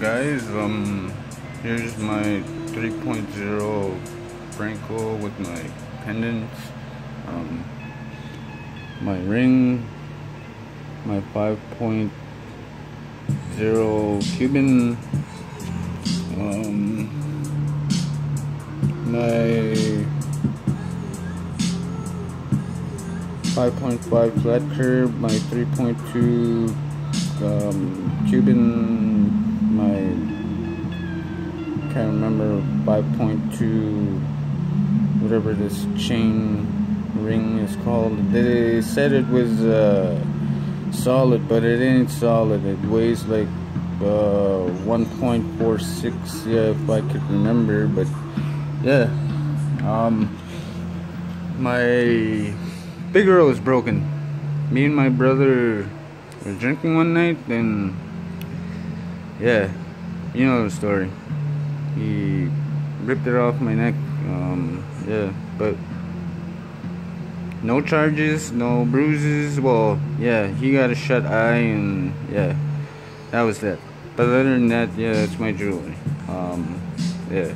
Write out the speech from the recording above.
guys, um, here's my 3.0 Franco with my pendants, um, my ring, my 5.0 Cuban, um, my 5.5 flat curb, my 3.2 um, Cuban, my can't remember 5.2 whatever this chain ring is called. They said it was uh, solid, but it ain't solid. It weighs like uh, 1.46, yeah, if I could remember. But yeah, um, my big girl is broken. Me and my brother were drinking one night, and yeah, you know the story. He ripped it off my neck. Um, yeah, but no charges, no bruises. Well, yeah, he got a shut eye, and yeah, that was that. But other than that, yeah, that's my jewelry. Um, yeah.